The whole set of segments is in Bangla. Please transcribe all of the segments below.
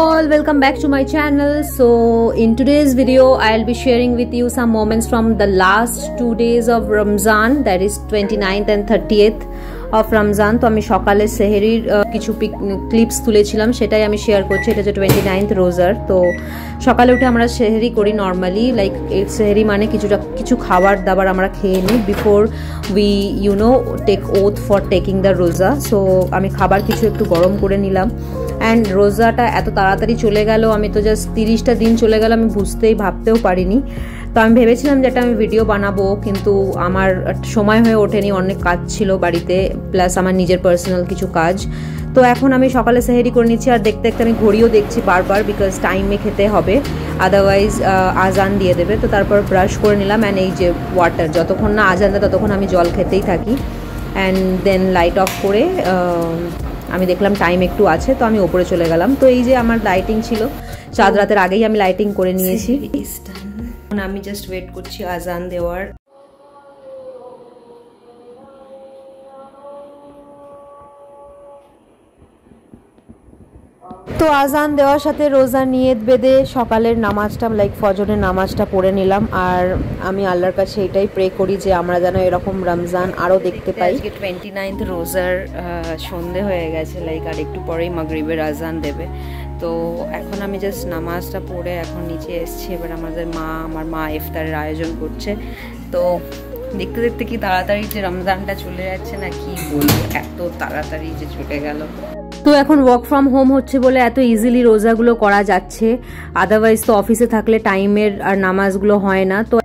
all, welcome back to my channel. So, in today's video, i'll be sharing with you some moments from the last two days of ramzan, that is 29th and 30th of Ramzan তো আমি সকালে সেহেরির কিছু পিক ক্লিপস তুলেছিলাম, সেটাই আমি শেয়ার করছি। এটা হচ্ছে টোয়েন্টি নাইনথ রোজার। তো সকালে উঠে আমরা সেহেরি করি নর্মালি লাইক সেহেরি মানে কিছুটা, কিছু খাবার দাবার আমরা খেয়ে নিই before we you know take oath for taking the roza so আমি খাবার কিছু একটু গরম করে নিলাম। অ্যান্ড রোজাটা এত তাড়াতাড়ি চলে গেল, আমি তো জাস্ট তিরিশটা দিন চলে গেল, আমি বুঝতেই ভাবতেও পারিনি। তো আমি ভেবেছিলাম যে একটা আমি ভিডিও বানাবো, কিন্তু আমার সময় হয়ে ওঠেনি, অনেক কাজ ছিল বাড়িতে প্লাস আমার নিজের পার্সোনাল কিছু কাজ। তো এখন আমি সকালে সেহেরি করে নিচ্ছি, আর দেখতে দেখতে আমি ঘড়িও দেখছি বারবার বিকজ টাইমে খেতে হবে। আদারওয়াইজ আজান দিয়ে দেবে। তো তারপর ব্রাশ করে নিলাম অ্যান্ড এই যে ওয়াটার যতক্ষণ না আজান দেয়, ততক্ষণ আমি জল খেতেই থাকি। অ্যান্ড দেন লাইট অফ করে আমি দেখলাম টাইম একটু আছে তো আমি ওপরে চলে গেলাম। তো এই যে আমার লাইটিং ছিল চাঁদ রাতের আগেই আমি লাইটিং করে নিয়েছি। আমি জাস্ট ওয়েট করছি আজান দেওয়ার। তো আজান দেওয়ার সাথে রোজা নিয়ত বেঁধে সকালের নামাজটা লাইক ফজরের নামাজটা পড়ে নিলাম। আর আমি আল্লাহর কাছে এটাই প্রে করি যে আমরা যেন এরকম রমজান আরও দেখতে পাই। আজকে টোয়েন্টি নাইনথ রোজার সন্ধে হয়ে গেছে লাইক আর একটু পরেই মাগরিবের আজান দেবে। তো এখন আমি জাস্ট নামাজটা পড়ে এখন নিচে এসছি। এবার আমাদের মা, আমার মা ইফতারের আয়োজন করছে। তো দেখতে দেখতে কি তাড়াতাড়ি যে রমজানটা চলে যাচ্ছে না, কি বলব, এত তাড়াতাড়ি যে চলে গেল। তো এখন ওয়ার্ক ফ্রম হোম হচ্ছে বলে এত ইজিলি রোজাগুলো করা যাচ্ছে। আদারওয়াইজ তো অফিসে থাকলে টাইমের আর নামাজগুলো হয় না। তো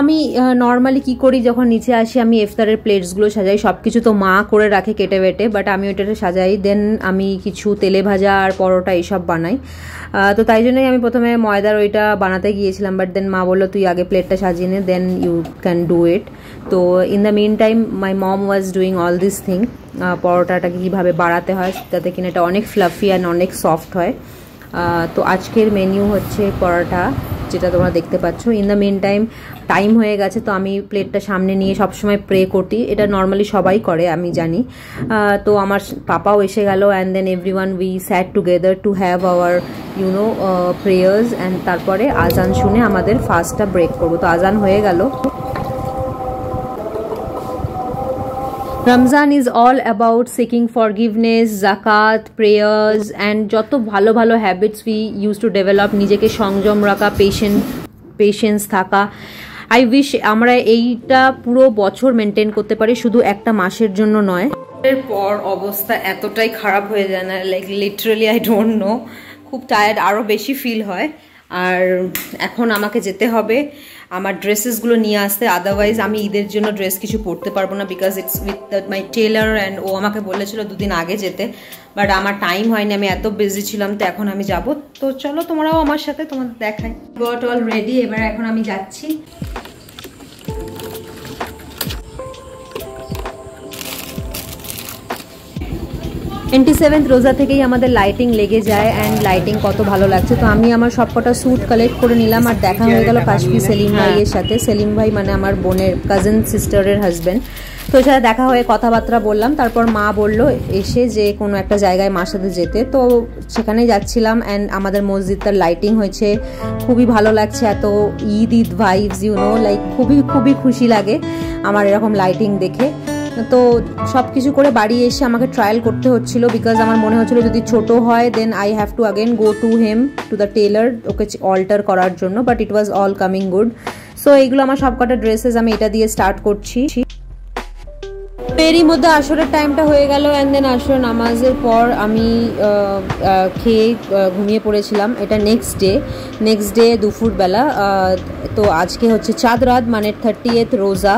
আমি নর্মালি কি করি, যখন নিচে আসি, আমি ইফতারের প্লেটসগুলো সাজাই সব কিছু তো মা করে রাখে কেটে বেটে বাট আমি ওইটাতে সাজাই দেন আমি কিছু তেলে ভাজা আর পরোটা এইসব বানাই। তো তাই জন্যই আমি প্রথমে ময়দার ওইটা বানাতে গিয়েছিলাম বাট দেন মা বলল, তুই আগে প্লেটটা সাজিয়ে নে then you can do it তো in the meantime my mom was doing all this thing পরোটাটাকে কীভাবে বাড়াতে হয়, যাতে কিনা এটা অনেক ফ্লাফি অ্যান্ড অনেক সফট হয়। তো আজকের মেনিউ হচ্ছে পরোটা। যেটা তোমরা দেখতে পাচ্ছ। In the main time time হয়ে গেছে, তো আমি প্লেটটা সামনে নিয়ে সবসময় প্রে করতি। এটা নর্মালি সবাই করে, আমি জানি। তো আমার পাপাও এসে গেল and then everyone we sat together to have our you know prayers and তারপরে আজান শুনে আমাদের ফার্স্টটা ব্রেক করব। তো আজান হয়ে গেল। Ramzan is all about seeking forgiveness zakat prayers and যত ভালো ভালো habits we use to develop নিজেকে সংযম রাখা পেশেন্ট পেশেন্স থাকা। আই উইশ আমরা এইটা পুরো বছর মেনটেন করতে পারি, শুধু একটা মাসের জন্য নয়। এর পর অবস্থা এতটাই খারাপ হয়ে যায় না like literally I don't know খুব টায়ার্ড আরও বেশি ফিল হয়। আর এখন আমাকে যেতে হবে। আমার ড্রেসেসগুলো নিয়ে আসতে। আদারওয়াইজ আমি ঈদের জন্য ড্রেস কিছু পরতে পারব না because it's with my tailor and ও আমাকে বলেছিল দুদিন আগে যেতে। বাট আমার টাইম হয়নি, আমি এত বিজি ছিলাম, তো এখন আমি যাব। তো চলো, তোমরাও আমার সাথে তোমাদের দেখাই। গট অল রেডি এবার এখন আমি যাচ্ছি। টোয়েন্টি সেভেন্থ রোজা থেকেই আমাদের লাইটিং লেগে যায় অ্যান্ড লাইটিং কত ভালো লাগছে। তো আমি আমার সবকটা স্যুট কালেক্ট করে নিলাম আর দেখা হয়ে গেল কাশ্মীর সেলিম ভাইয়ের সাথে। সেলিম ভাই মানে আমার বোনের কাজিন সিস্টারের হাজব্যান্ড তো সাথে দেখা হয়ে কথাবার্তা বললাম, তারপর মা বলল এসে যে কোনো একটা জায়গায় মার সাথে যেতে। তো সেখানেই যাচ্ছিলাম অ্যান্ড আমাদের মসজিদটার লাইটিং হয়েছে, খুবই ভালো লাগছে, এত Eid Eid vibes you know like খুবই খুবই খুশি লাগে আমার এরকম লাইটিং দেখে। তো সব কিছু করে বাড়ি এসে আমাকে ট্রায়াল করতে হচ্ছিল বিকজ আমার মনে হচ্ছিল যদি ছোট হয় then I have to again go to hem to the tailor okay alter করার জন্য but it was all coming good so এইগুলো আমার সব কটা ড্রেসেস আমি এটা দিয়ে স্টার্ট করছি। এরই মধ্যে আসরের টাইমটা হয়ে গেল অ্যান্ড দেন আসর নামাজের পর আমি খেয়ে ঘুমিয়ে পড়েছিলাম। এটা নেক্সট ডে নেক্সট ডে দুপুরবেলা তো আজকে হচ্ছে চাঁদ রাত মানে থার্টি এথ রোজা।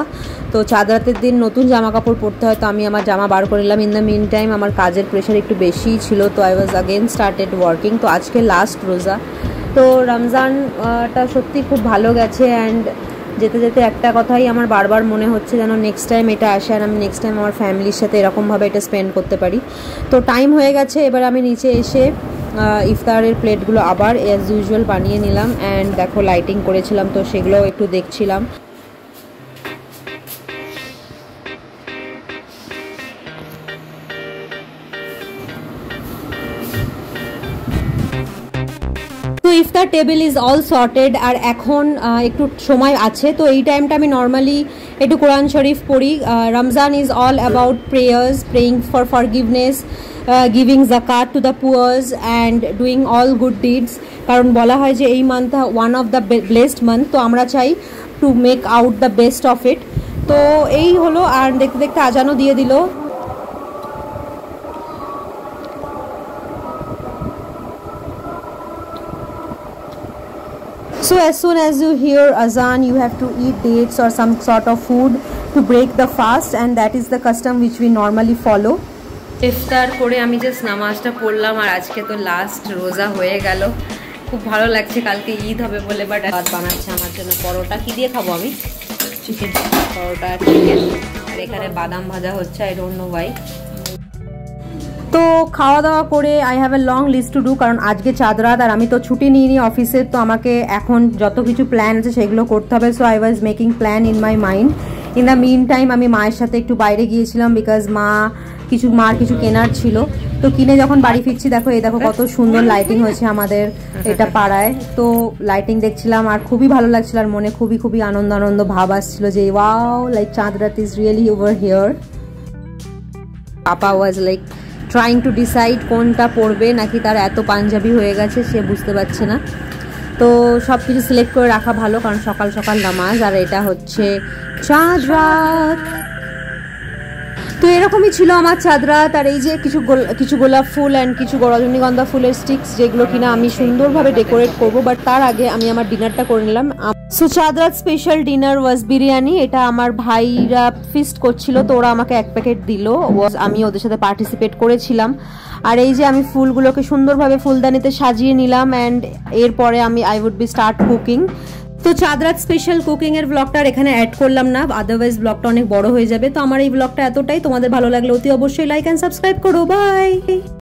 তো চাঁদ রাতের দিন নতুন জামা কাপড় পরতে হয়, তো আমি আমার জামা বার করে নিলাম। ইন দ্য মিন টাইম আমার কাজের প্রেশার একটু বেশিই ছিল, তো I was again started working তো আজকে লাস্ট রোজা। তো রমজানটা সত্যি খুব ভালো গেছে অ্যান্ড যেতে যেতে একটা কথাই আমার বারবার মনে হচ্ছে যেন নেক্সট টাইম এটা আসে আর আমি নেক্সট টাইম আমার ফ্যামিলির সাথে এরকমভাবে এটা স্পেন্ড করতে পারি। তো টাইম হয়ে গেছে, এবার আমি নিচে এসে ইফতারের প্লেটগুলো আবার অ্যাজ ইউজুয়াল বানিয়ে নিলাম অ্যান্ড দেখো লাইটিং করেছিলাম তো সেগুলোও একটু দেখছিলাম। তো iftar table is all sorted আর এখন একটু সময় আছে। তো এই টাইমটা আমি নর্মালি একটু কোরআন শরীফ পড়ি। Ramzan is all about prayers praying for forgiveness giving zakat to the poors and doing all good deeds কারণ বলা হয় যে এই month one of the blessed month তো আমরা চাই to make out the best of it তো এই হলো, আর দেখতে দেখতে আজানও দিয়ে দিল। So as soon as you hear azan, you have to eat dates or some sort of food to break the fast, and that is the custom which we normally follow. ইফতার করে আমি জাস্ট নামাজটা পড়লাম আর আজকে তো লাস্ট রোজা হয়ে গেল খুব ভালো লাগছে কালকে ঈদ হবে বলে বাট ভাত বানাচ্ছে আমার জন্য পরোটা কি দিয়ে খাব আমি চিকেন পরোটা চিকেন আর এখানে বাদাম ভাজা হচ্ছে আই ডোন্ট নো ওয়াই তো খাওয়া দাওয়া করে I have a long list to do কারণ আজকে চাঁদ রাত আর আমি তো ছুটি নিয়ে নিই অফিসের তো আমাকে এখন যত কিছু প্ল্যান আছে সেগুলো করতে হবে। So I was making plan in my mind in the meantime আমি মায়ের সাথে একটু বাইরে গিয়েছিলাম বিকজ মা কিছু, মার কিছু কেনার ছিল। তো কিনে যখন বাড়ি ফিরছি, দেখো, এই দেখো কত সুন্দর লাইটিং হয়েছে আমাদের এটা পাড়ায়। তো লাইটিং দেখছিলাম আর খুবই ভালো লাগছিল আর মনে খুবই খুবই আনন্দ আনন্দ ভাব আসছিল যে wow like Chand Raat is really over here papa was like trying to decide কোনটা পরবে নাকি তার এত পাঞ্জাবি হয়ে গেছে সে বুঝতে পারছে না। তো সব কিছু সিলেক্ট করে রাখা ভালো, কারণ সকাল সকাল নামাজ, আর এটা হচ্ছে চাঁদ রাত। তো এরকমই ছিল আমার চাঁদ রাত আর এই যে কিছু কিছু গোলাপ ফুল অ্যান্ড কিছু রজনীগন্ধা ফুলের স্টিক্স যেগুলো কিনা আমি সুন্দরভাবে ডেকোরেট করব বাট তার আগে আমি আমার ডিনারটা করে নিলাম। সো চাঁদ রাত স্পেশাল ডিনার ওয়াজ বিরিয়ানি, এটা আমার ভাইরা ফিস্ট করছিল, তো ওরা আমাকে এক প্যাকেট দিল। Was- আমি ওদের সাথে পার্টিসিপেট করেছিলাম। আর এই যে আমি ফুলগুলোকে সুন্দরভাবে ফুলদানিতে সাজিয়ে নিলাম অ্যান্ড এরপরে আমি I would be start cooking তো চাঁদরাত স্পেশাল কুকিং এর ব্লগটা এখানে অ্যাড করলাম না আদারওয়াইজ ব্লগটা অনেক বড় হয়ে যাবে। তো আমার এই ব্লগটা এতটাই। তোমাদের ভালো লাগলে অতি অবশ্যই লাইক অ্যান্ড সাবস্ক্রাইব করো। বাই